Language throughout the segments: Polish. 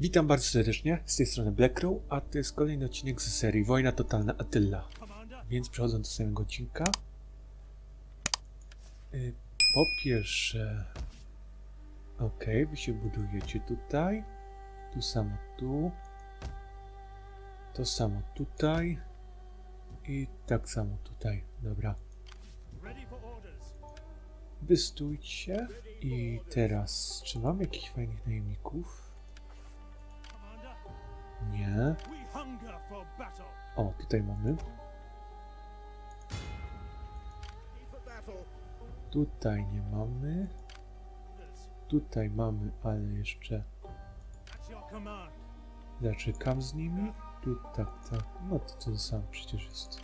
Witam bardzo serdecznie, z tej strony Blackrow, a to jest kolejny odcinek z serii Wojna Totalna Attila. Więc przechodząc do samego odcinka. y, Po pierwsze... Ok, wy się budujecie tutaj. Tu samo tu. To samo tutaj. I tak samo tutaj. Dobra. Wystójcie. I teraz, czy mam jakichś fajnych najemników? Nie. O, tutaj mamy. Tutaj nie mamy. Tutaj mamy, ale jeszcze zaczekam z nimi. Tu tak, tak. No to co sam przecież jest.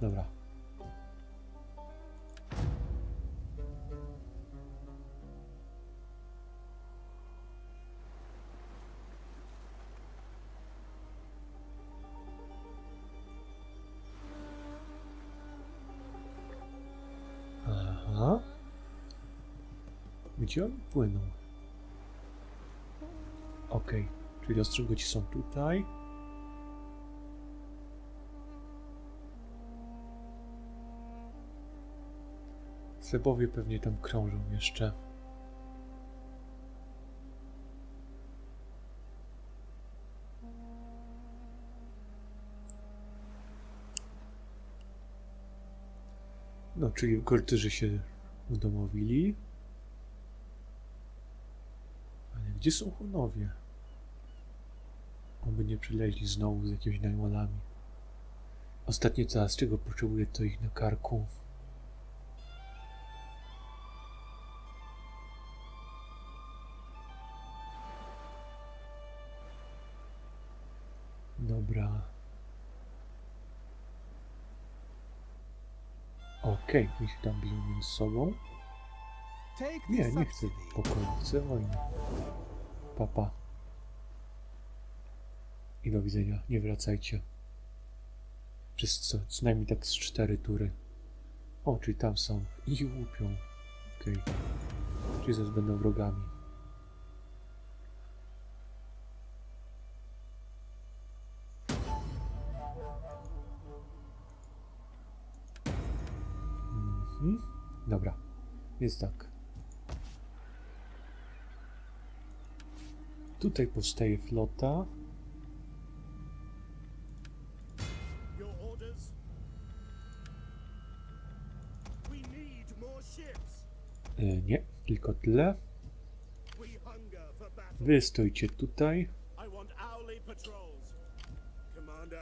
Dobra. Gdzie on płynął? Okej, czyli ostrogoci są tutaj. Sebowie pewnie tam krążą jeszcze. No, czyli kortyży się udomowili. Ale gdzie są Hunowie? Oby nie przyleźli znowu z jakimiś najmolami. Ostatnie co, z czego potrzebuję, to ich na karku. Dobra. Okej, niech się tam biją między sobą. Nie, nie chcę pokoju, chcę wojny. Papa. I do widzenia, nie wracajcie. Przez co? Co najmniej tak z cztery tury. O, czyli tam są. I łupią. Okej. Czyli zaraz będą wrogami. Mhm. Dobra. Jest tak. Tutaj powstaje flota. E, nie, tylko tyle. Wy stoicie tutaj.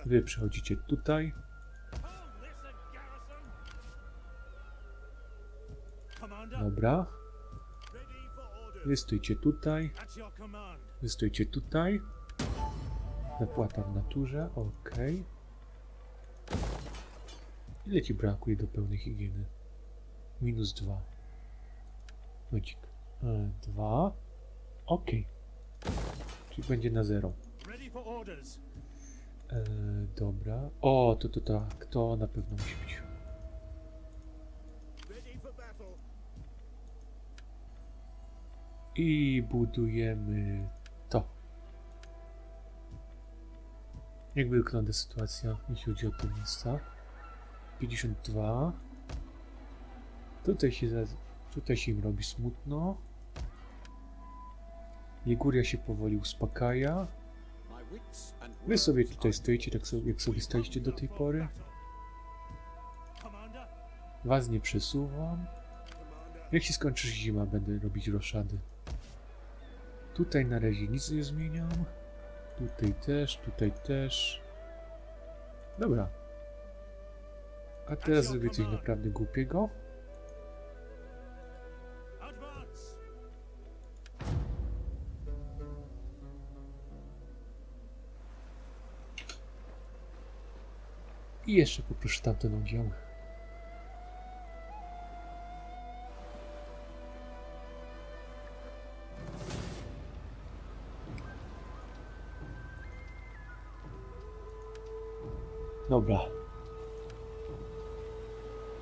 Wy przechodzicie tutaj. Dobra. Wy stoicie tutaj. Wy stoicie tutaj. Zapłata w naturze. Okej. Ile ci brakuje do pełnej higieny? Minus dwa. Chodzik. E, dwa. Okej. Czyli będzie na zero. E, dobra. O, to to tak. To na pewno musi być. I budujemy Jak wygląda sytuacja, jeśli chodzi o te miejsca? 52. Tutaj się, tutaj się im robi smutno. Liguria się powoli uspokaja. Wy sobie tutaj stoicie, tak sobie, jak sobie stoicie do tej pory. Was nie przesuwam. Jak się skończy zima, będę robić roszady. Tutaj na razie nic nie zmieniam. Tutaj też, tutaj też. Dobra. A teraz zrobię coś naprawdę głupiego. I jeszcze poproszę tamten oddział. Dobra.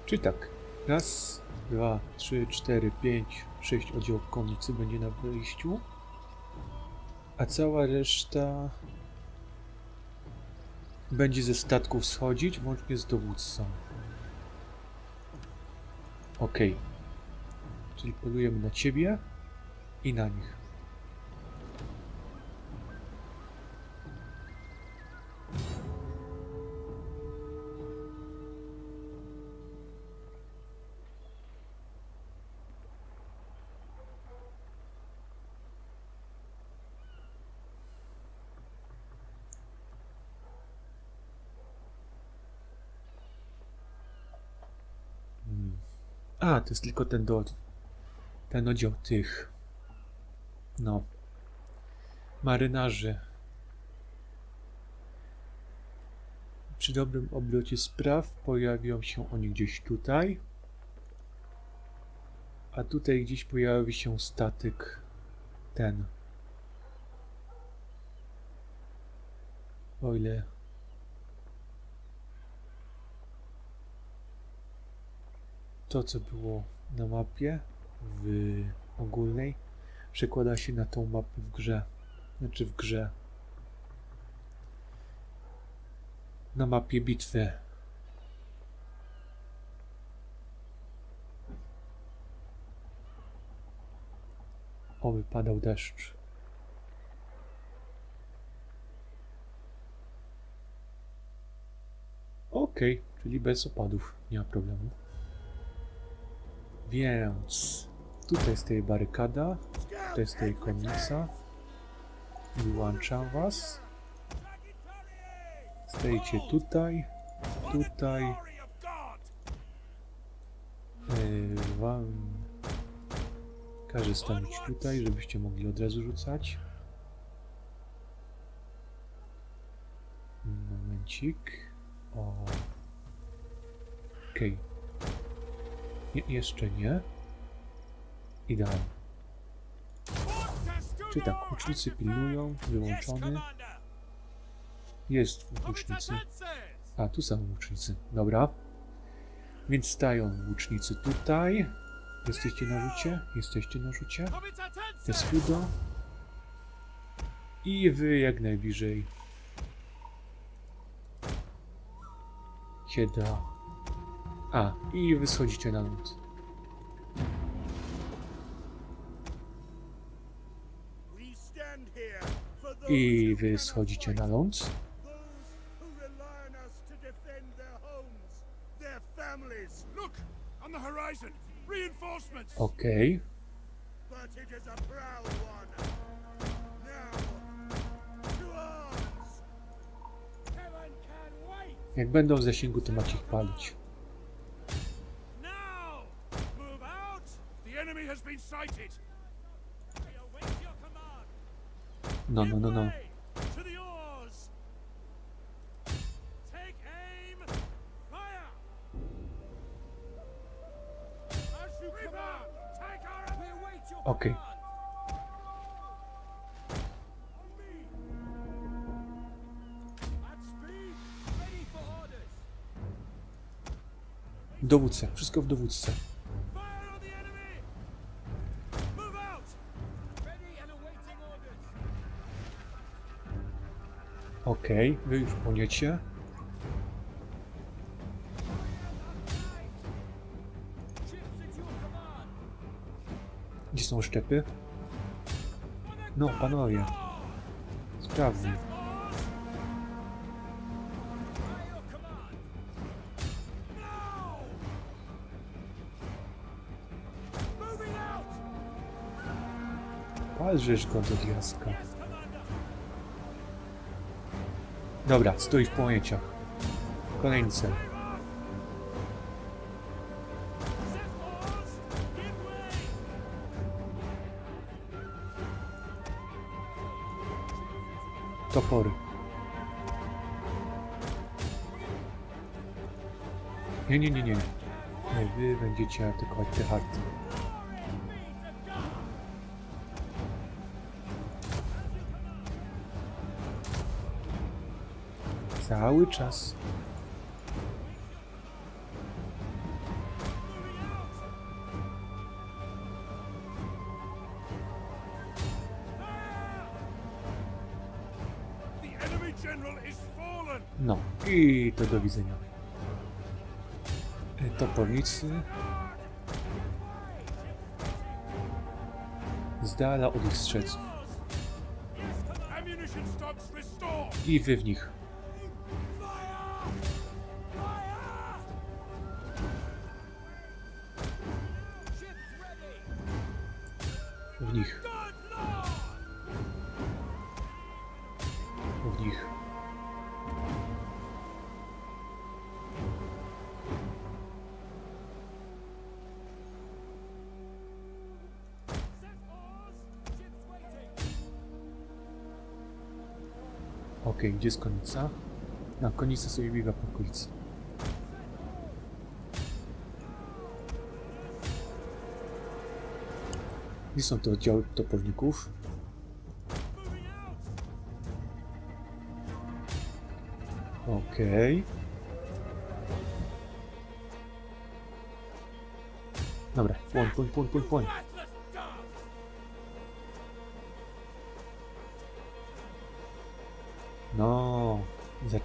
Czy tak? Raz, dwa, trzy, cztery, pięć, sześć oddziałów konnicy będzie na wyjściu. A cała reszta będzie ze statków schodzić, włącznie z dowódcą. Okej. Czyli polujemy na ciebie i na nich. To jest tylko ten do... Ten oddział tych... No. Marynarzy. Przy dobrym obrocie spraw pojawią się oni gdzieś tutaj. A tutaj gdzieś pojawi się statek ten. O ile to, co było na mapie w ogólnej, przekłada się na tą mapę w grze. Znaczy w grze. Na mapie bitwy. O, wypadał deszcz. Okej, czyli bez opadów, nie ma problemu. Więc tutaj stoi barykada, tutaj stoi konnica. Wyłączam was. Stoicie tutaj, tutaj. Yy, wam każę stanąć tutaj, żebyście mogli od razu rzucać. Momencik. O. Okej. Jeszcze nie. Idealnie. Czy tak, łucznicy pilnują, wyłączony. Jest łucznicy. A, tu są łucznicy. Dobra. Więc stają łucznicy tutaj. Jesteście na rzucie? Jesteście na rzucie? Escudo. I wy jak najbliżej. Da. A, i wy schodzicie na ląd. I who wy cannot schodzicie fight, na ląd. Okej. Wait! Jak będą w zasięgu, to macie ich palić. Has been sighted! I await your command. No, no, no, no. To the oars! Take aim! Fire! As you command! Take our... We await your Okej. command! Dowódcę. Wszystko w dowódcę. Okej, wy już command! Gdzie są szczepy? No, panowie. Sprawdźmy. Palżesz go do diaska. Dobra, stój w pojęciach. Kolejny cel. Topory. Nie, nie, nie, nie. Nie, wy będziecie atakować te harty. Cały czas. No i to do widzenia. E, Topornicy. Z dala od ich. I wy w nich. Gdzie jest konica? Na konica sobie biega po okolicy. Gdzie są te oddziały out. Okej. Dobra, płoń, płoń, płoń, płoń, płoń.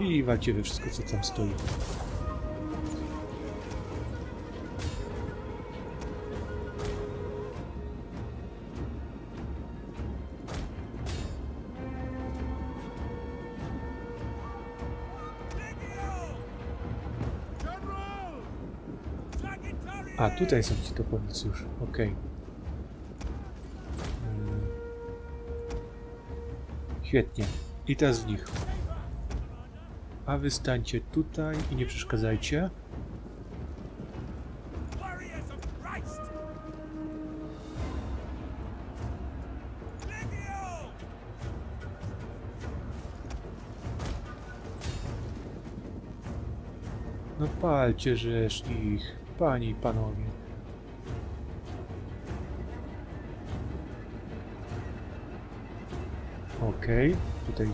I walcie we wszystko, co tam stoi. A, tutaj są ci topornicy już. Okej. Mm. Świetnie. I teraz w nich. A wy stańcie tutaj i nie przeszkadzajcie. No palcie żeż ich, panie i panowie. Okej, tutaj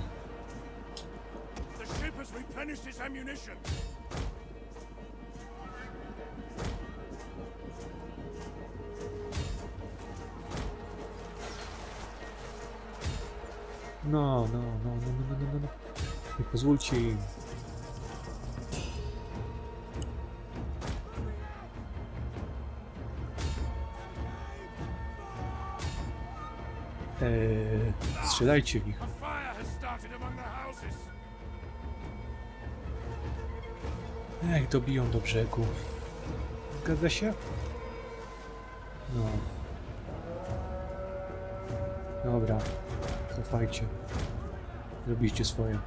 pozwólcie im. Eee, strzelajcie w nich. Ej, dobiją do brzegu. Zgadza się? No. Dobra. Cofajcie. Robicie swoje.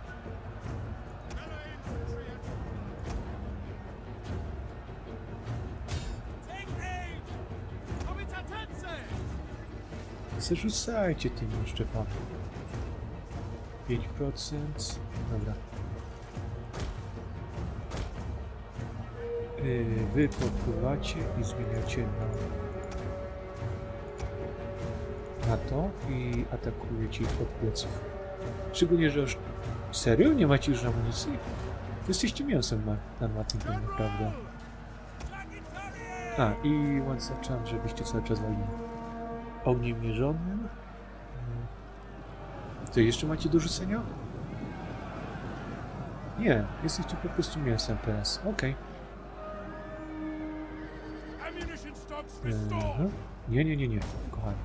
Zarzucajcie tym Szczepan. 5%. Dobra. Yy, Wy podpływacie i zmieniacie na, na to i atakujecie ich od pleców. Szczególnie, że już... Serio? Nie macie już amunicji? Wy jesteście mięsem na, na, tym tak naprawdę. A, i łańcaczam, żebyście cały czas walili. Ogniem mierzonym. Mm. Co, jeszcze macie do rzucenia? Nie, jesteście po prostu mięsem teraz. Okej. Stocks Mhm. Nie, nie, nie, nie, kochani.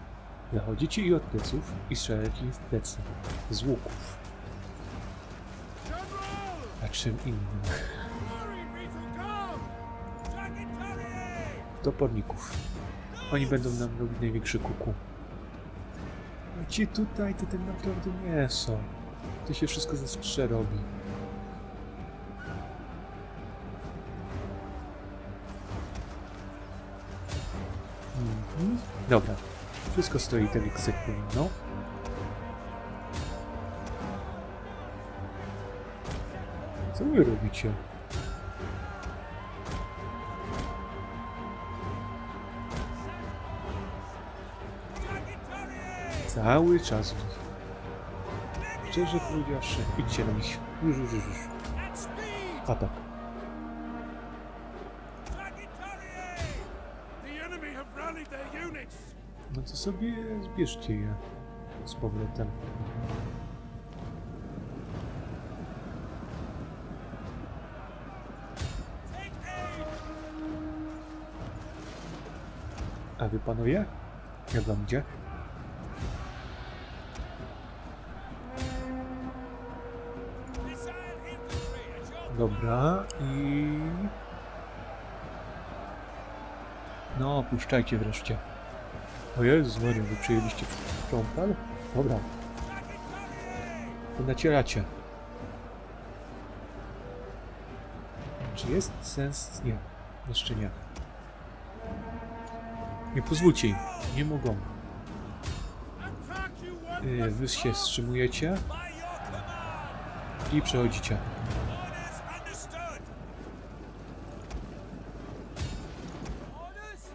Zachodzicie i od pleców i strzelacie w plecy. Z łuków. A czym innym? Toporników. Oni będą nam robić największy kuku. A ci tutaj to tak naprawdę nie są. To się wszystko ze robi. Mhm. Dobra. Wszystko stoi tak jak powinno. Co wy robicie? Cały czas w nich. Szczerze powiedziawszy, idźcie na nich. Już, już, już! Atak. No to sobie zbierzcie je z powrotem. A wy panowie? Jak wam idzie? Dobra i... No, puszczajcie wreszcie. O Jezus Maria, wy przyjęliście frontal? Dobra, to nacieracie. Czy jest sens? Nie, jeszcze nie. Nie pozwólcie im, nie mogą. Yy, Wy się wstrzymujecie i przechodzicie. Orders understood! Orders?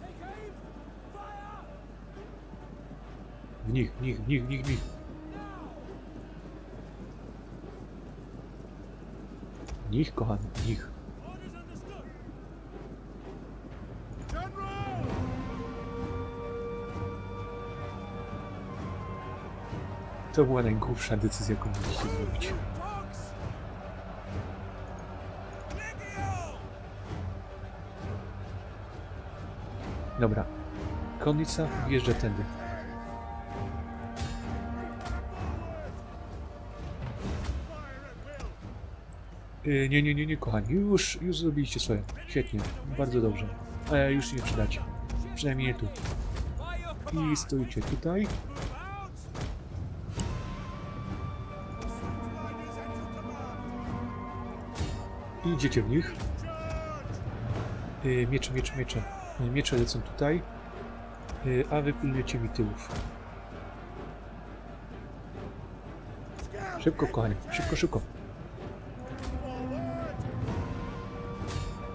Take aim! Fire! W nich, w nich, w nich! To była najgłupsza decyzja, jaką mogliście zrobić. Dobra. Konnica wjeżdża tędy. Nie, nie, nie, nie, kochani. Już, już zrobiliście swoje. Świetnie. Bardzo dobrze. Ale już nie przydacie. Przynajmniej nie tu. I stoicie tutaj. I idziecie w nich. Yy, miecze, miecze, miecze. Miecze lecą tutaj. Yy, a wy pilnujecie mi tyłów. Szybko, kochani. Szybko, szybko.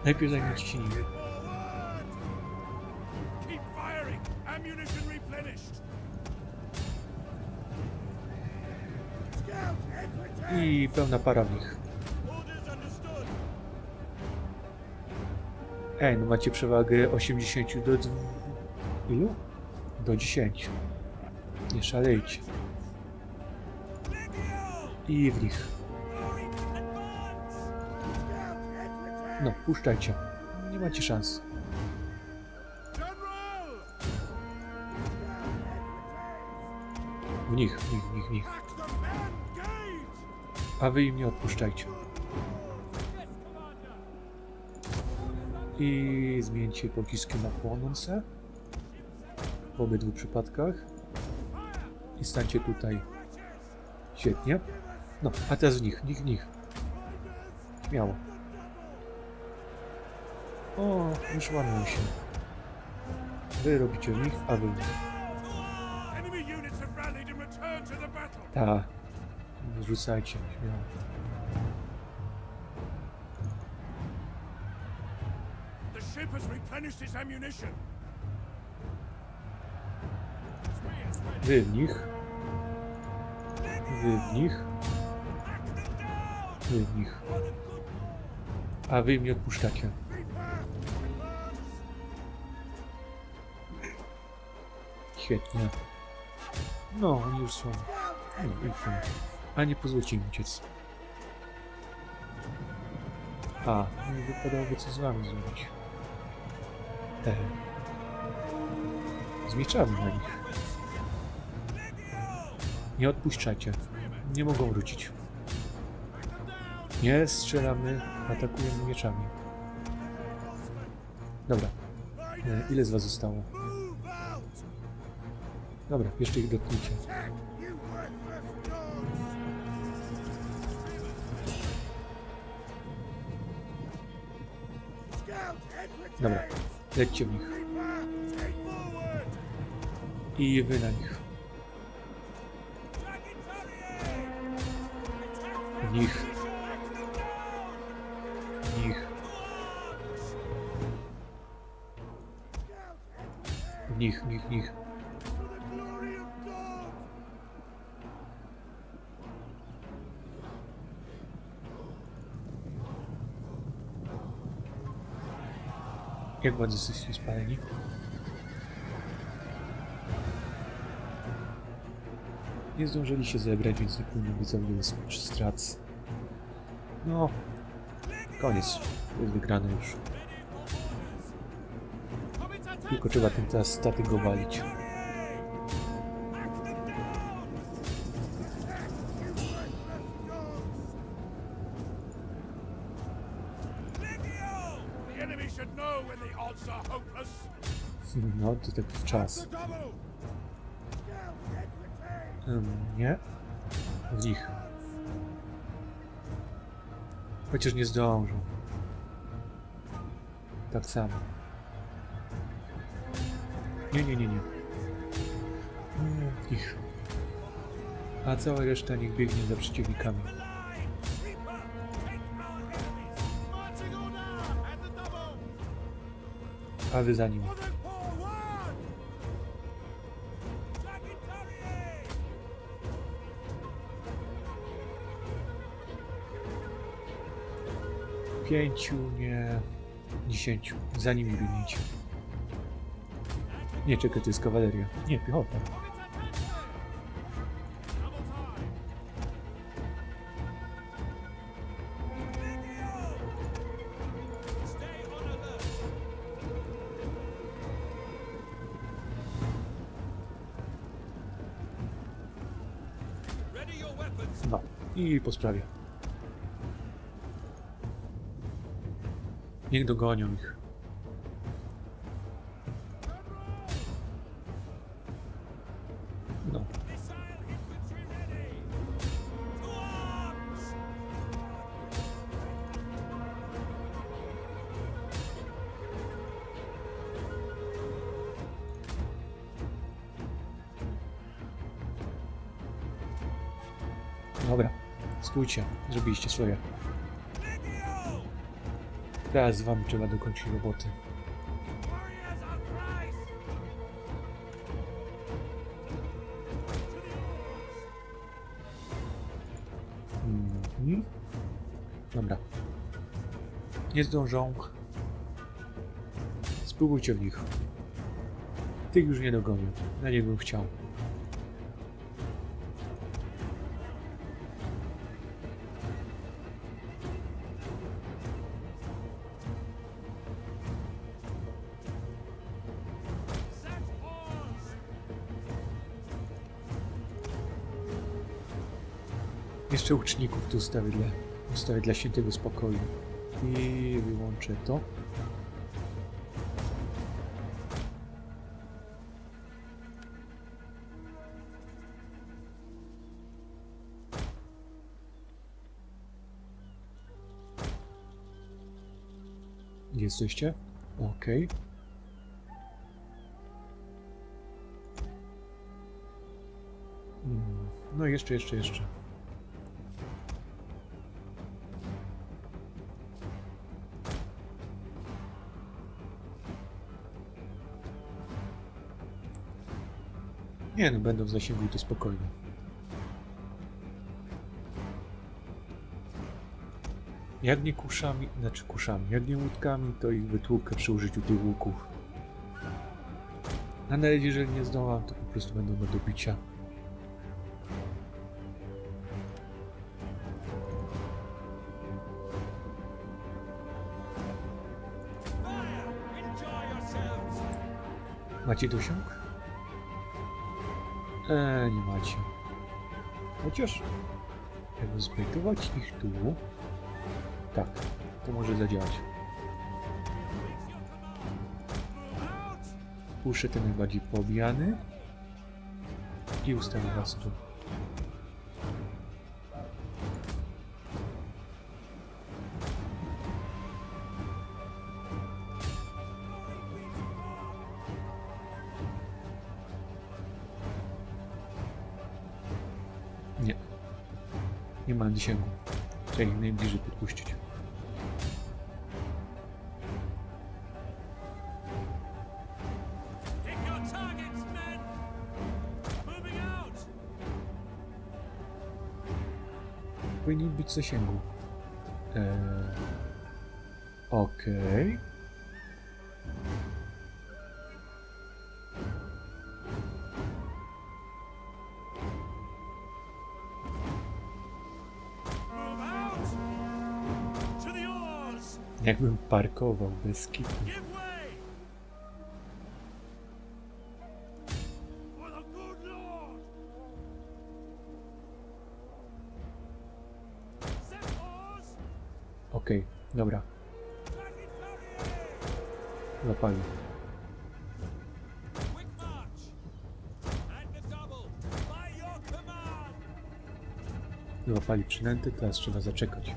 Najpierw! Ammunition replenished! I pełna para w nich. Ej, no macie przewagę 80 do... Ilu? Do 10. Nie szalejcie. I w nich. No, puszczajcie. Nie macie szans. W nich, w nich, w nich, w nich. A wy im nie odpuszczajcie. I zmieńcie pociski na płonące. W obydwu przypadkach. I stańcie tutaj. Świetnie. No, a teraz w nich, w nich, w nich. Śmiało. O, już łanują się. Wy robicie nich, a wy w nich. Enemy units have rallied and returned to the battle! Ta. Rzucajcie, śmiało. The ship has replenished its ammunition! Spears ready! Wy w nich. Wy w nich. Wy w nich. A wy im nie odpuszczacie. Świetnie. No, oni już są. No, i są. A nie pozwólcie im uciec. A, no i wypadałoby coś z wami zrobić. E. Z mieczami na nich. Nie odpuszczajcie. Nie mogą wrócić. Nie strzelamy, atakujemy mieczami. Dobra. E, ile z was zostało? Dobra, jeszcze ich dotknijcie. Dobra, lećcie w nich. I wy na nich. W nich. W nich. W nich, w nich, w nich. Jak bardzo jesteście spaleni? Nie zdążyli się zebrać, więc nie powinno być za wiele strat. No, koniec. Jest wygrane już. Tylko trzeba ten teraz obalić. Legio! W czas. nie? W nich. Chociaż nie zdążą. Tak samo. Nie, nie, nie, nie. W nich. A cała reszta niech biegnie za przeciwnikami. A wy za nim. Pięciu, nie... Dziesięciu. Za nimi biegniecie. Nie, czekaj, to jest kawaleria. Nie, piechota. No. I po sprawie. Niech dogonią ich. No. Dobra. Stójcie. Zrobiliście swoje. Teraz z wami trzeba dokończyć roboty. Mhm. Dobra. Nie zdążą. Spróbujcie w nich. Tych już nie dogonię. Na nie bym chciał. Jeszcze łuczników tu ustawię dla, ustawię dla świętego spokoju. I wyłączę to. Jesteście? Okej. Mm, No jeszcze, jeszcze, jeszcze. Nie no, będą w zasięgu i to spokojnie. Jak nie kuszami, znaczy kuszami, jak nie łódkami, to ich wytłukę przy użyciu tych łuków. A nawet jeżeli nie zdołam, to po prostu będą do dobicia. Macie dosiąg? Eee, nie macie. Chociaż, jakby zbejtować ich tu... Tak, to może zadziałać. Puszczę ten najbardziej poobijany i ustawię was tu. Trzeba ich najbliżej podpuścić. Powinien być w zasięgu. Eee, Okej. Move Jakbym parkował bez kitu. Okej, dobra. Tackle Zapali. Quick march! And the double! By your command! Złapali przynęty, teraz trzeba zaczekać.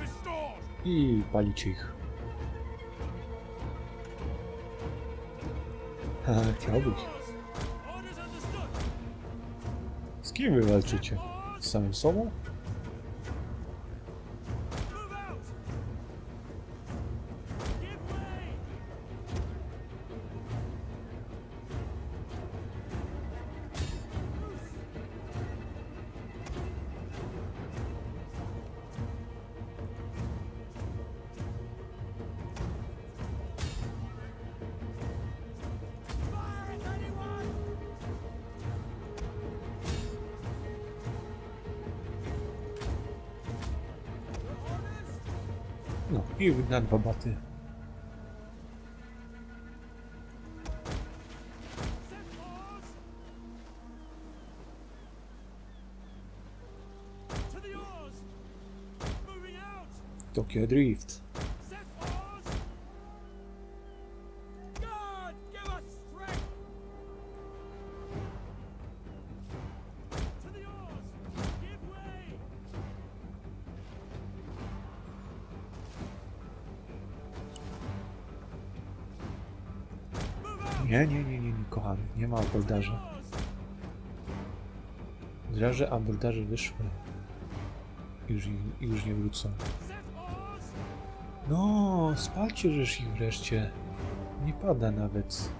Restored. I palicie ich. Chciałbyś. Wy walczycie? Z samym sobą? No, i na dwa baty. Set oars! To the oars! Moving out! Tokyo Drift. Draże abordaże wyszły. Już, już nie wrócą. No, spalcie żeż ich wreszcie. Nie pada nawet.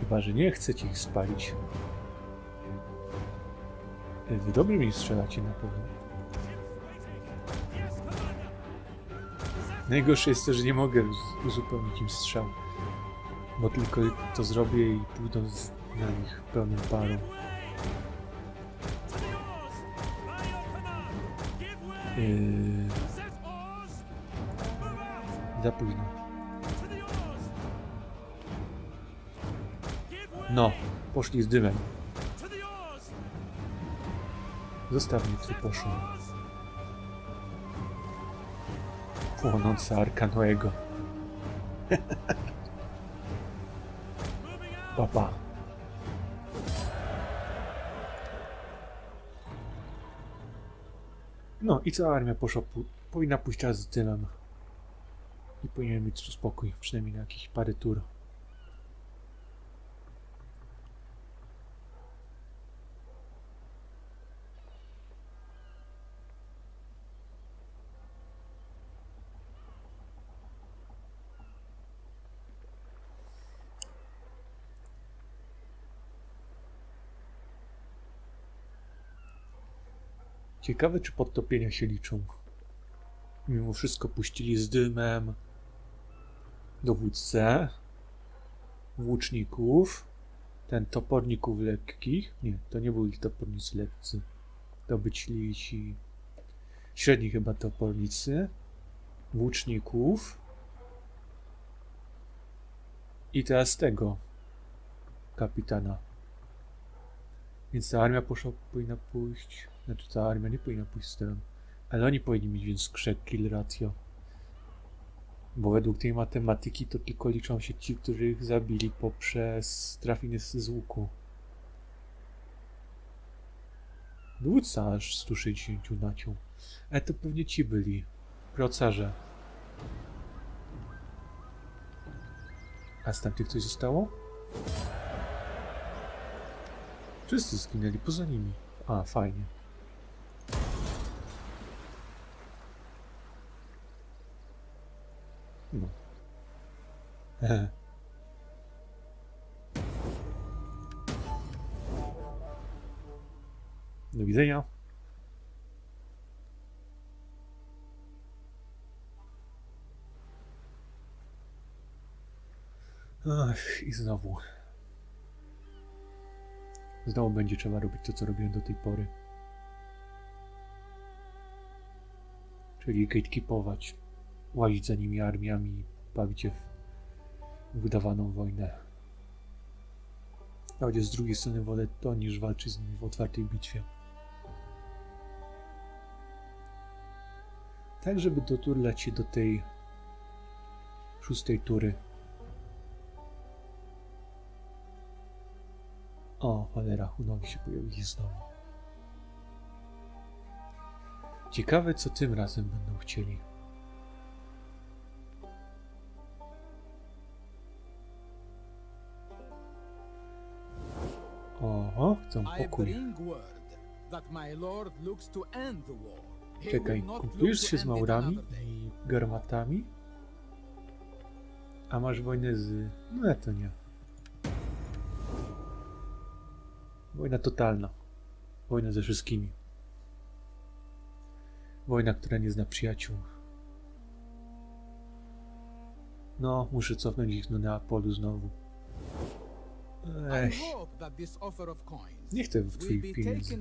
Chyba, że nie chcecie ich spalić. Wy dobrze mi strzelacie na pewno. Najgorsze jest to, że nie mogę uzupełnić im strzał. Bo tylko to zrobię i pójdą na nich! Give way! Yy, za późno. No, poszli z dymem. Zostaw mnie tu poszło. Płonąca arka Noego. Papa. No i cała armia poszła, powinna pójść teraz z dymem. I powinien mieć tu spokój, przynajmniej na jakieś parę tur. Ciekawe, czy podtopienia się liczą. Mimo wszystko puścili z dymem dowódcę, włóczników, ten toporników lekkich. Nie, to nie byli topornicy lekcy. To byli ci średni chyba topornicy, włóczników i teraz tego kapitana. Więc ta armia poszła, powinna pójść. Znaczy ta armia nie powinna pójść z tym. Ale oni powinni mieć więc krzek kill ratio. Bo według tej matematyki to tylko liczą się ci, którzy ich zabili poprzez trafienie z łuku. Dowódca aż 160 naciął. Ale to pewnie ci byli. Procarze. A z tamtych coś zostało? Wszyscy zginęli poza nimi. A, fajnie. No. Do widzenia. Ach, i znowu. Znowu będzie trzeba robić to, co robiłem do tej pory. Czyli gatekeepować, łazić za nimi armiami bawić się w wydawaną wojnę. Chociaż z drugiej strony wolę to, niż walczyć z nimi w otwartej bitwie. Tak, żeby doturlać się do tej szóstej tury. O, cholera, Hunowi się pojawili znowu. Ciekawe, co tym razem będą chcieli. The war. He Czekaj, to się z Maurami i Garmatami? A masz wojnę z... No to nie. Wojna totalna. Wojna ze wszystkimi. Wojna, która nie zna przyjaciół. No, muszę cofnąć ich do Neapolu znowu. Chcę w will twoich pieniędzy.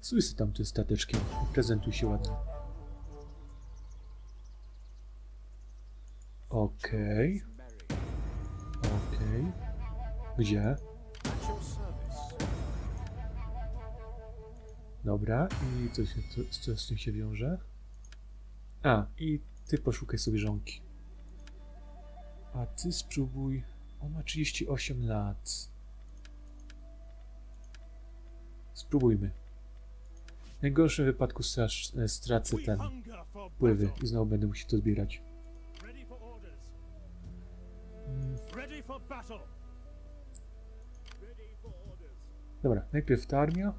Stój sobie tam tym stateczkiem. Prezentuj się ładnie. Okej, okej. Gdzie? at your service. Dobra. I co, się, co, co z tym się wiąże? A, i ty poszukaj sobie żonki. A ty spróbuj... On ma 38 lat. Spróbujmy. W najgorszym wypadku strasz, e, stracę ten hunger for pływy battle. i znowu będę musiał to zbierać. Mm. Dobra, najpierw ta armia.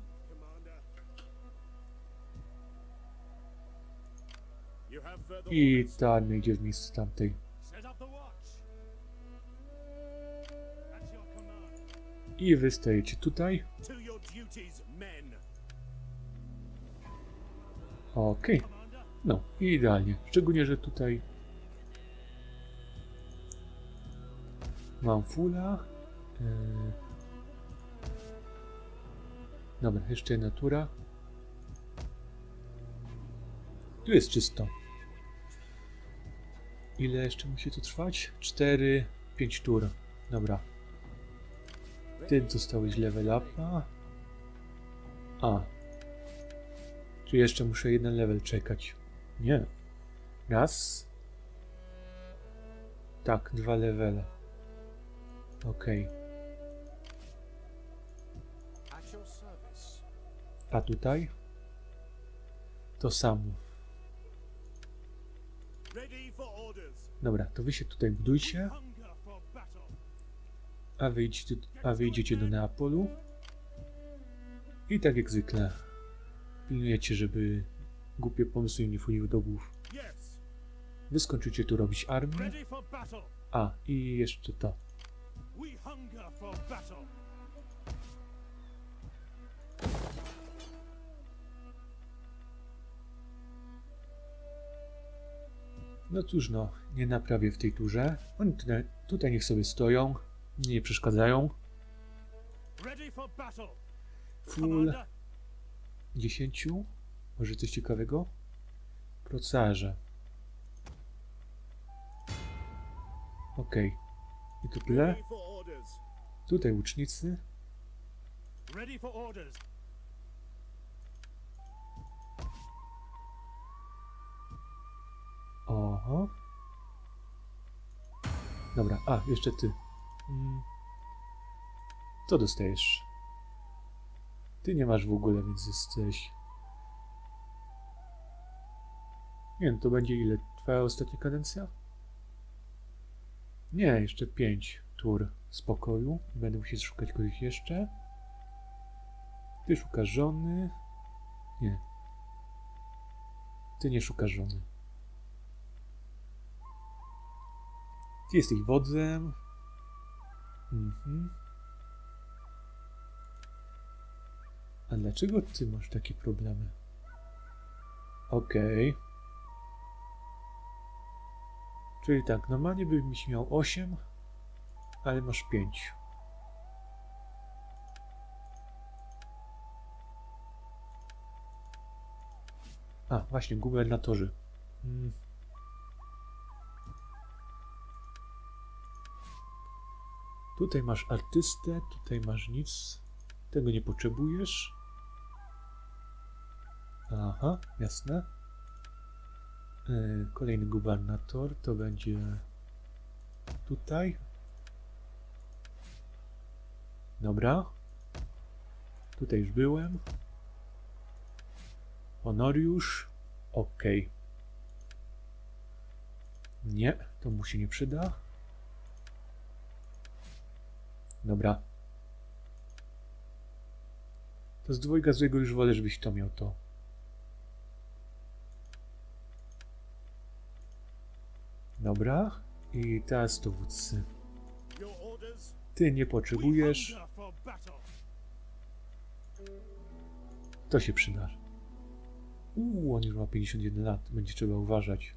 I ta armia idzie w miejsce tamtej. I wy stajecie tutaj. Okej. No, idealnie. Szczególnie, że tutaj mam fulla. Yy... Dobra, jeszcze jedna tura. Tu jest czysto. Ile jeszcze musi to trwać? 4, 5 tur. Dobra. Ty dostałeś level upa. A. Czy jeszcze muszę jeden level czekać? Nie. Raz. Tak, dwa levele. Okej. Service. A tutaj? To samo. Dobra, to wy się tutaj budujcie a wyjdziecie, a wyjdziecie do Neapolu. I tak jak zwykle pilnujecie, żeby głupie pomysły nie fuliły do głów. Wy skończycie tu robić armię. A, i jeszcze to. No cóż no, nie naprawię w tej turze. Oni tutaj niech sobie stoją nie przeszkadzają. Full Commander. 10. Może coś ciekawego? Procarze. Okej. I to tyle. Tutaj łucznicy. Oho. Dobra, a, jeszcze ty. Mm. Co dostajesz? Ty nie masz w ogóle, więc jesteś... Nie wiem, to będzie ile? Twoja ostatnia kadencja? Nie, jeszcze pięć tur spokoju. Będę musiał szukać kogoś jeszcze. Ty szukasz żony. Nie. Ty nie szukasz żony. Ty jesteś wodzem. Mhm. A dlaczego ty masz takie problemy? Okej. Czyli tak, normalnie byś miał 8, ale masz 5. A, właśnie, gubernatorzy. Mm. Tutaj masz artystę, tutaj masz nic. Tego nie potrzebujesz. Aha, jasne. Yy, kolejny gubernator to będzie tutaj. Dobra. Tutaj już byłem. Honoriusz. Ok. Nie, to mu się nie przyda. Dobra. To z dwojga złego już wolę, żebyś to miał to. Dobra. I teraz dowódcy. Ty nie potrzebujesz. To się przyda. Uuu, on już ma 51 lat. Będzie trzeba uważać.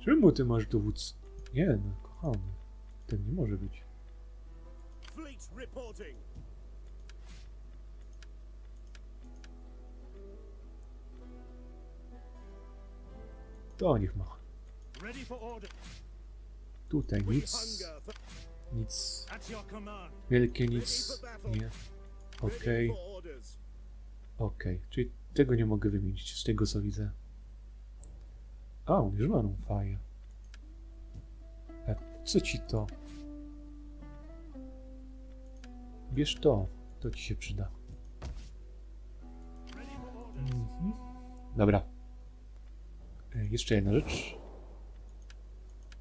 Czemu ty masz dowódcę? Nie, no kochany. Ten nie może być. Fleet reporting. To niech ma. Tutaj nic. Nic. Wielkie nic. Nie. Okej. orders. Okej. Czyli tego nie mogę wymienić z tego co widzę. A, on już ma faję. Co ci to? Bierz to. To ci się przyda. Mhm. Dobra. E, Jeszcze jedna rzecz.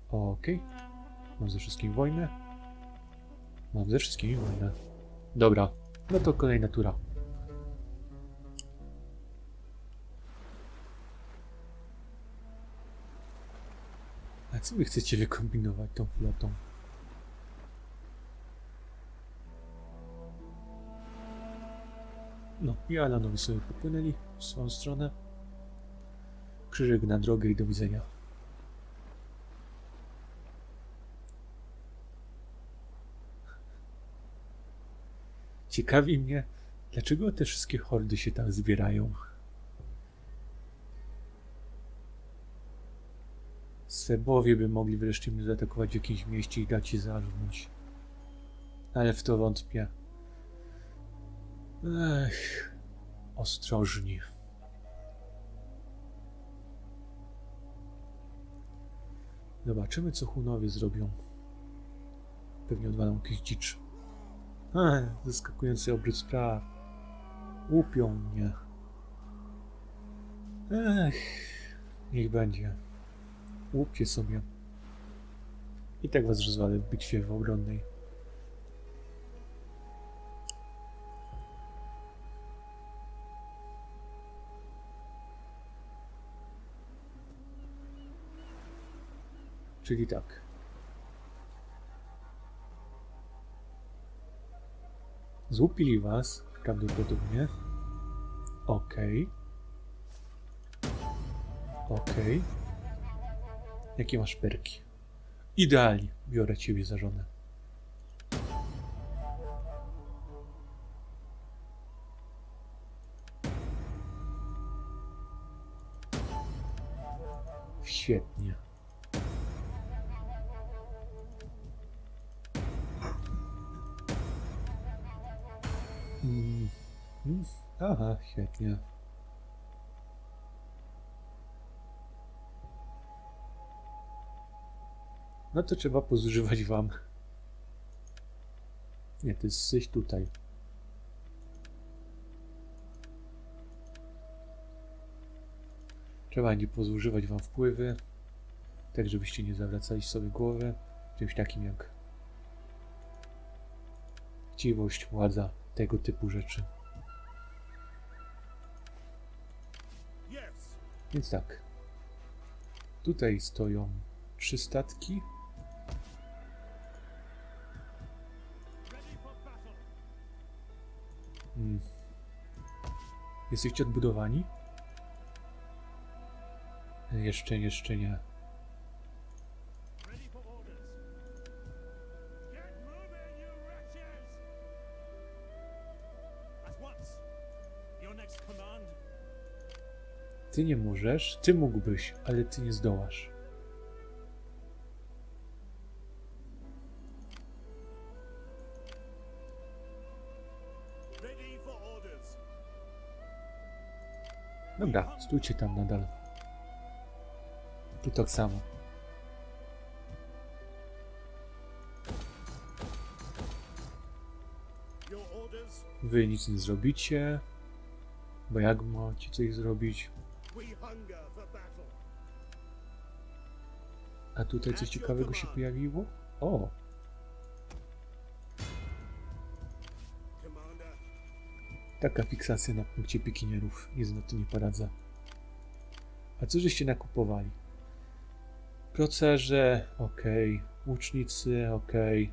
Okej. Mam ze wszystkimi wojnę. Mam ze wszystkimi wojnę. Dobra. No to kolejna tura. A co wy chcecie wykombinować tą flotą? No, i Alanowi sobie popłynęli w swoją stronę. Krzyżyk na drogę i do widzenia. Ciekawi mnie, dlaczego te wszystkie hordy się tam zbierają. Sebowie by mogli wreszcie mnie zaatakować w jakimś mieście i dać się zarżnąć. Ale w to wątpię. Ech, ostrożni. Zobaczymy, co Hunowie zrobią. Pewnie odwalą jakiś dzicz. Ech, zaskakujący obrót spraw. Łupią mnie. Ech, niech będzie. Łupcie sobie. I tak was rozwalę w bitwie w obronnej. Czyli tak. Złupili was, prawdopodobnie. Okej. Okej. Jakie masz perki? Idealnie. Biorę ciebie za żonę. Świetnie. Mm. Mm. Aha, świetnie. No to trzeba pozużywać wam. Nie, ty jesteś tutaj. Trzeba będzie pozużywać wam wpływy, tak żebyście nie zawracali sobie głowy czymś takim jak chciwość, władza, tego typu rzeczy. Więc tak. Tutaj stoją trzy statki. Mm. Jesteście odbudowani? Jeszcze, jeszcze nie. Ty nie możesz, ty mógłbyś, ale ty nie zdołasz. Dobra, stójcie tam nadal. Tu tak samo. Wy nic nie zrobicie. Bo jak macie coś zrobić? A tutaj coś ciekawego się pojawiło? O, taka fiksacja na punkcie pikinierów. Jest na to nie poradzę. A co żeście nakupowali? Procerze, okej. Łucznicy, okej.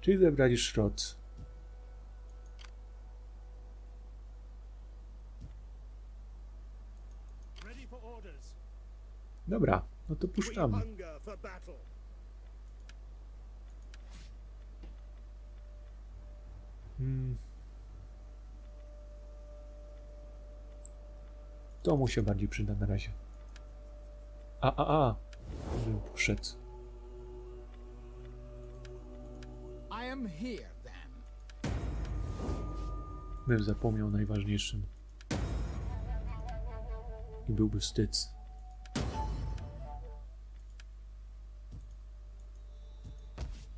Czyli zebrali szrot. Dobra, no to puszczamy. Hmm. To mu się bardziej przyda na razie. A, a, a. Żebym poszedł. Bym zapomniał o najważniejszym. I byłby wstyd.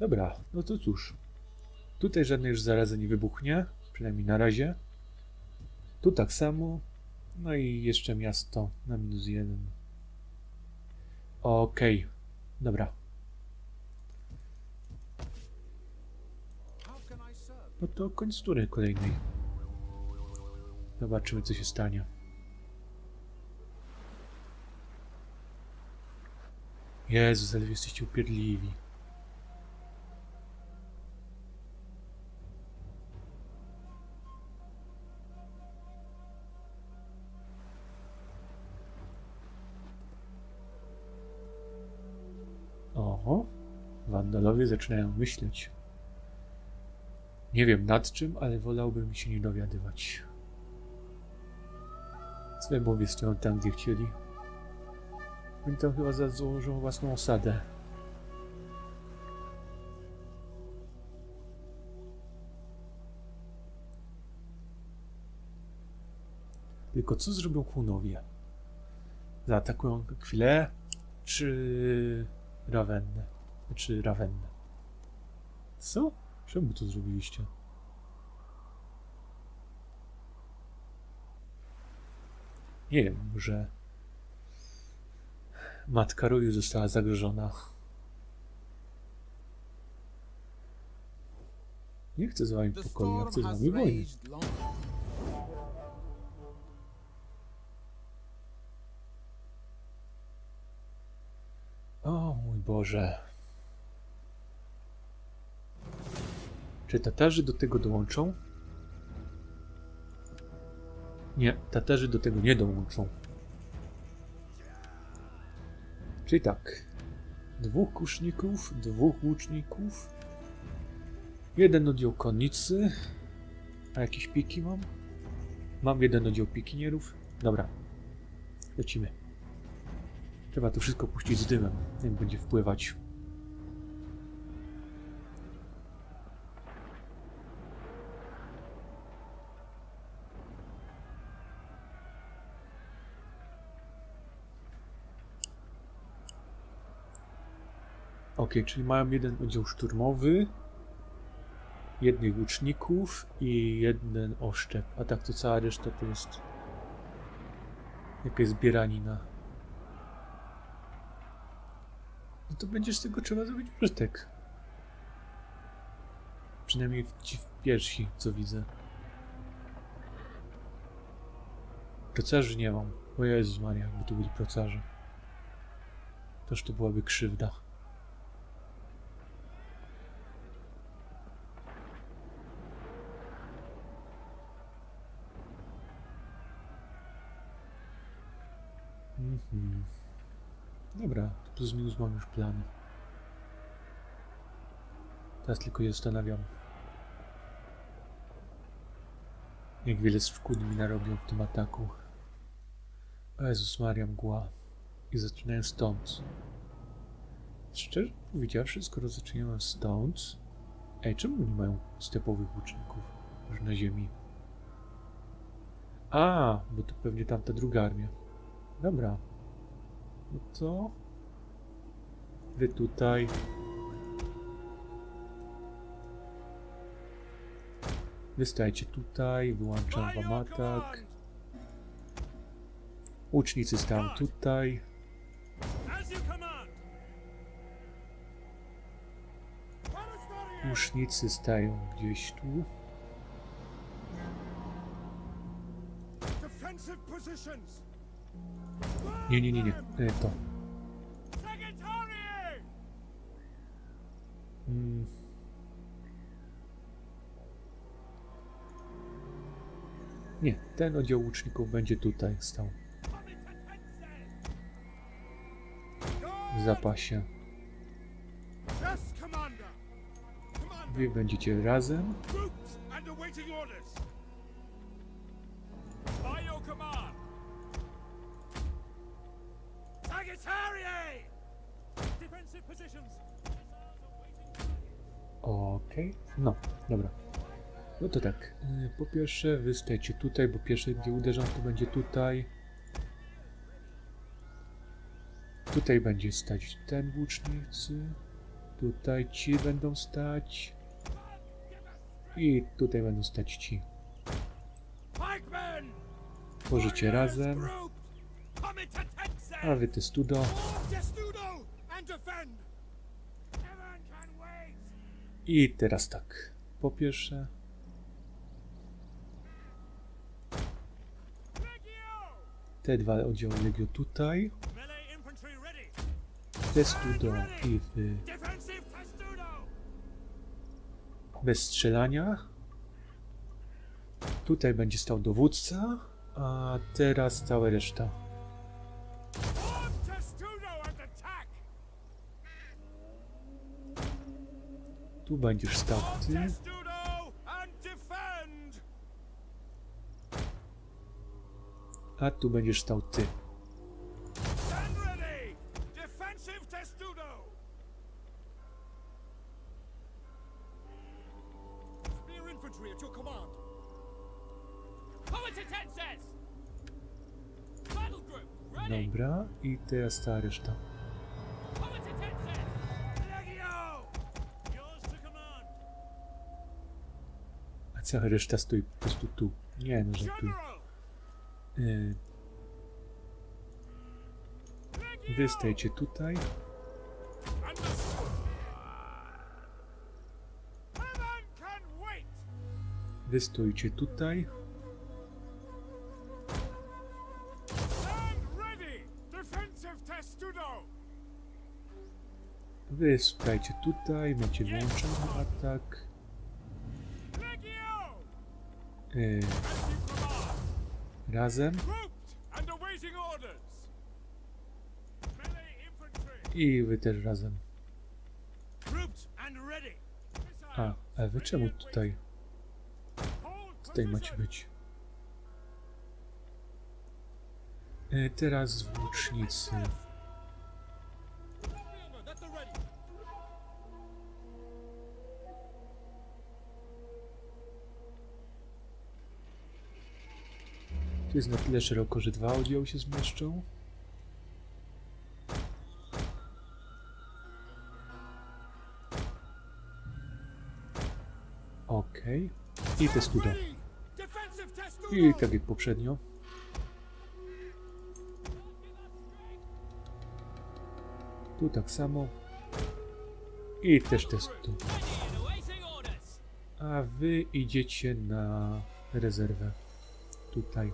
Dobra, no to cóż. Tutaj żadnej już zarazy nie wybuchnie, przynajmniej na razie. Tu tak samo. No i jeszcze miasto na minus jeden. Okej, dobra. I serve? No to koniec tury kolejnej. Zobaczymy, co się stanie. Jezus, ale jesteście upierdliwi. Wandalowie zaczynają myśleć. Nie wiem nad czym, ale wolałbym się nie dowiadywać. Swebowie stoją tam, gdzie chcieli. Oni tam chyba za- założą własną osadę. Tylko co zrobią Hunowie? Zaatakują chwilę? Czy Ravenne? Czy Ravenne? Co? Czemu to zrobiliście? Nie wiem, że matka Roju została zagrożona. Nie chcę z wami pokoju, ja chcę z wami wojny. O mój Boże. Czy Tatarzy do tego dołączą? Nie, Tatarzy do tego nie dołączą. Czyli tak. Dwóch kuszników, dwóch łuczników. Jeden oddział konnicy. A jakieś piki mam? Mam jeden oddział pikinierów. Dobra. Lecimy. Trzeba to wszystko puścić z dymem, jak będzie wpływać. Ok, czyli mają jeden oddział szturmowy, jednych łuczników i jeden oszczep, a tak to cała reszta to jest jakaś zbieranina. No to będzie z tego trzeba zrobić użytek. Przynajmniej w, ci w piersi, co widzę. Procarzy nie mam. O Jezus Maria, jakby tu byli procarze. Toż to byłaby krzywda. Mhm. Dobra, to plus minus mam już plany. Teraz tylko je zastanawiam. Jak wiele szkód mi narobią w tym ataku. O Jezus Maria mgła. I zaczynają stąd. Szczerze powiedziawszy, skoro zaczynają stąd... Ej, czemu nie mają stepowych łuczników już na ziemi? A, bo to pewnie tamta druga armia. Dobra. To... Wy tutaj. Wystajcie tutaj, wyłączam wam atak. Łucznicy stają tutaj. Łucznicy stają gdzieś tu. Defensive positions! Nie, nie, nie, nie. E, to. Secretary! Mm. Nie, ten oddział łuczników będzie tutaj stał. W zapasie. Wy będziecie razem. Okej, no, dobra. No to tak. y, Po pierwsze, wy stajecie tutaj, bo pierwsze, gdzie uderzam, to będzie tutaj. Tutaj będzie stać ten włócznicy. Tutaj ci będą stać. I tutaj będą stać ci. Tworzycie razem, A wy testudo! I teraz tak. Po pierwsze, te dwa oddziały Legio tutaj. Melee infantry ready. Te studo i testudo! bez strzelania. Tutaj będzie stał dowódca, a teraz cała reszta. Tu będziesz stał ty, a tu będziesz stał ty. Stand ready! Defensive testudo! Spear A cała reszta stoi po prostu tu. Nie no, żartuję. Yy, Legio! wy stajecie tutaj, wy stoicie tutaj, wy stajecie tutaj, macie włączony atak. Legio! Command! razem. I wy też razem. A, a wy czemu tutaj, tutaj macie być? E, teraz włócznicy. Tu jest na tyle szeroko, że dwa oddziały się zmieszczą. Okej. I testudo. Ready. Defensive test. I tak jak poprzednio. Tu tak samo. I też testudo. A wy idziecie na rezerwę. Tutaj.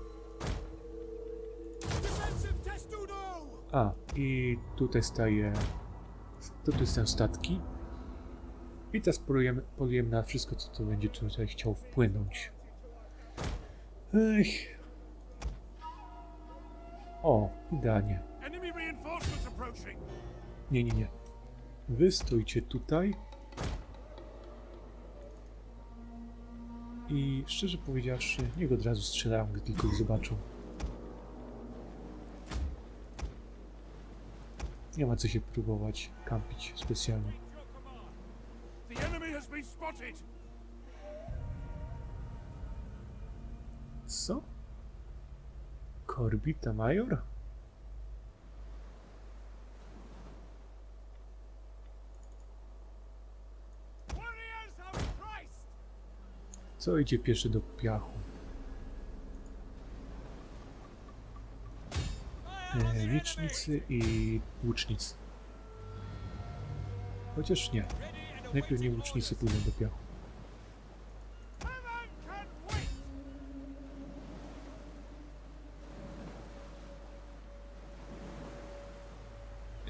A, i tutaj staje. Tutaj są statki. I teraz polujemy, polujemy na wszystko, co tu będzie tutaj chciał wpłynąć. Ech. O, idealnie. Nie, nie, nie. Wy stójcie tutaj. I szczerze powiedziawszy, niech od razu strzelają, gdy tylko ich Nie ma co się próbować kampić specjalnie. Co? Korbita Major? Co idzie pieszy do piachu? Licznicy i łucznicy. Chociaż nie. Najpierw nie łucznicy pójdą do piachu.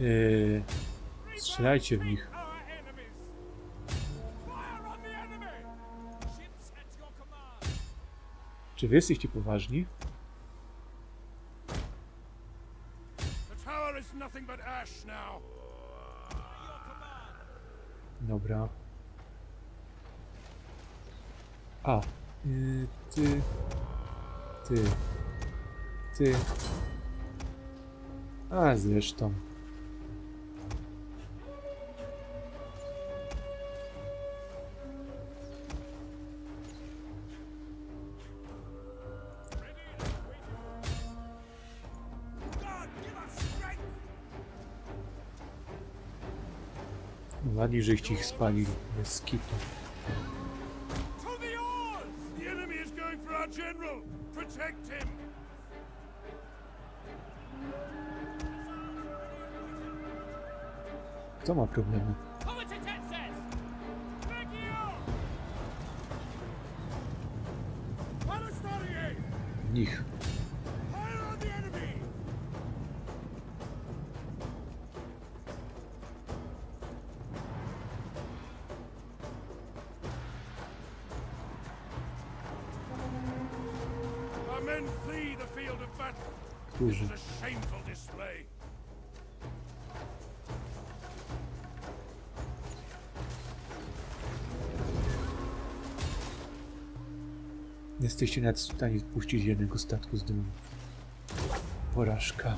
Yy, strzelajcie w nich. Czy wy jesteście poważni? Dobra. A, yy, ty, ty, ty. A zresztą. Ładnie, żeście ich spalili. Bez skitu. To the oars! Jesteście nawet w stanie puścić jednego statku z dymem. Porażka.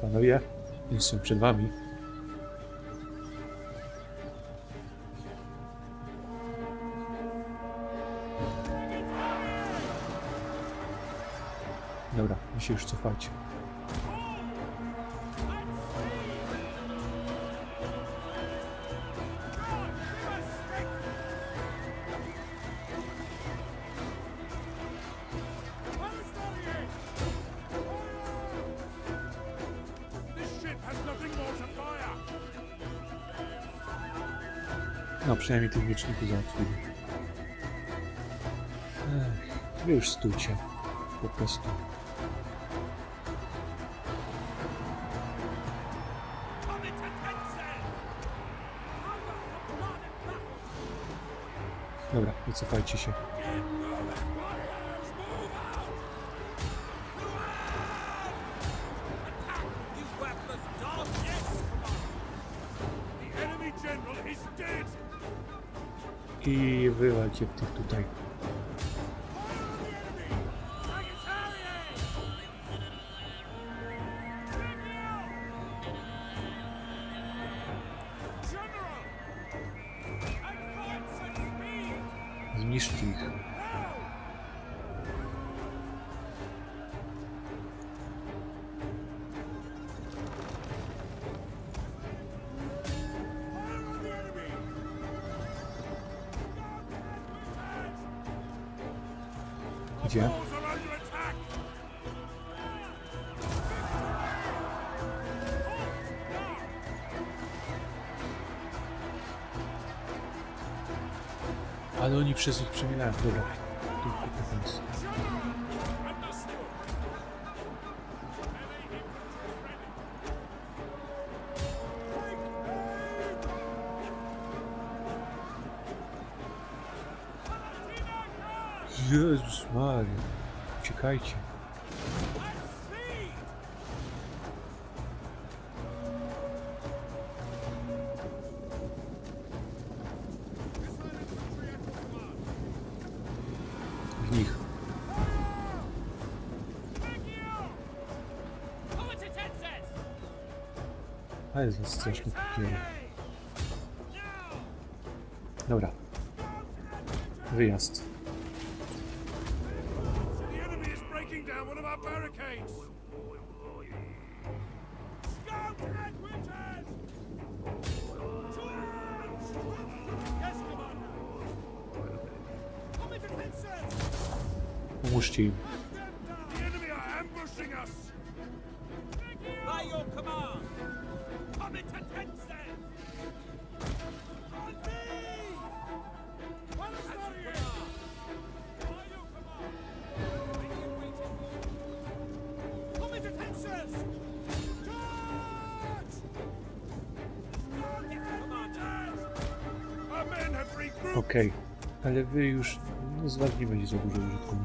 Panowie, jestem przed wami. Dobra, wy się już cofajcie. No przynajmniej tych wieczników załatwili. Ech, wy już stójcie. Po prostu. Wycofajcie się. I wywalcie tych tutaj. przez nich przeminałem. Dobra. Jezus Maria. Uciekajcie. Jezu, straszny papier. Dobra. Wyjazd.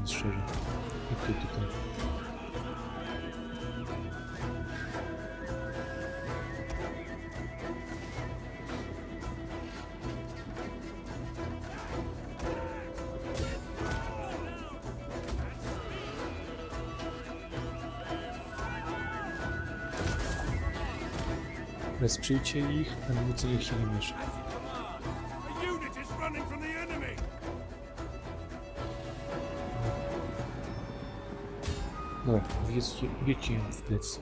mówiąc szczerze. I ty tutaj. Wesprzyjcie ich, namówcie ich i mieszkać. YouTube, блядь.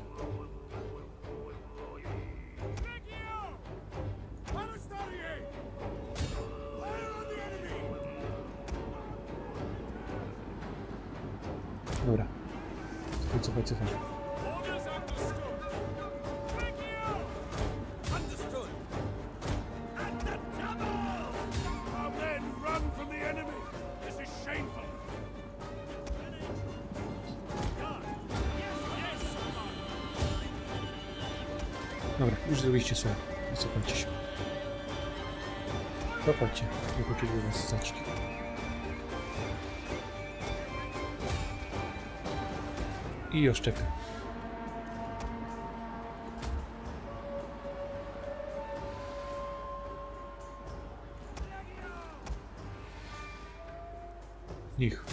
i oszczepy. Nich.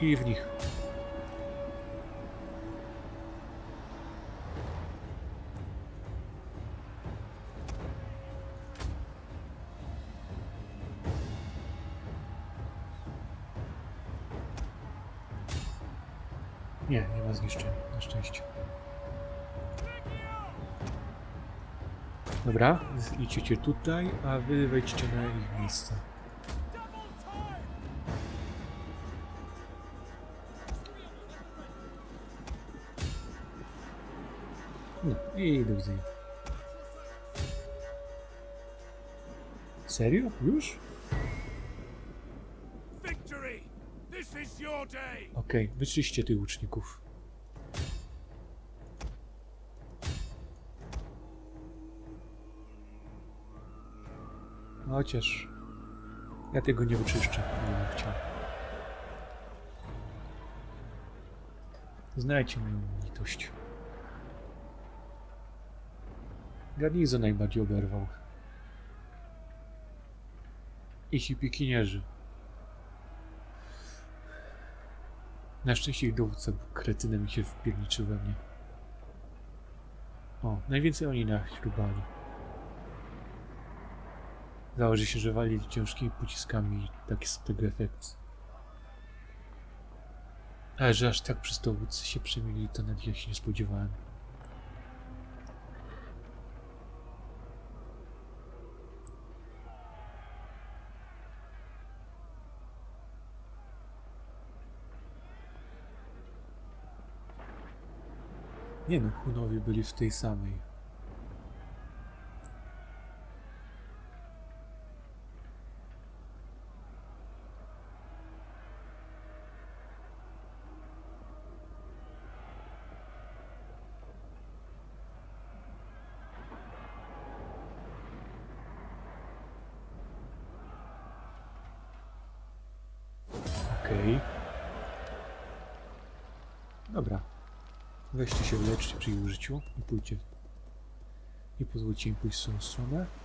I w nich. szczęście. Dobra, idźcie tutaj, a wy wejdźcie na ich miejsce. No i do widzenia. Serio? Już? Okej, okay, wyczyście tych łuczników. Chociaż ja tego nie wyczyszczę, nie bym chciał. Znajdźcie moją litość. Garnizon najbardziej oberwał. I ci pikinierzy. Na szczęście ich dowódca był kretynem i się wpierniczył we mnie. O, najwięcej oni naśrubali. Założy się, że walili ciężkimi pociskami i taki jest tego efekt. Ale że aż tak przez się przemieli, to nawet ja się nie spodziewałem. Nie no, Hunowie byli w tej samej. Okej. Dobra. Weźcie się, leczcie przy ich użyciu i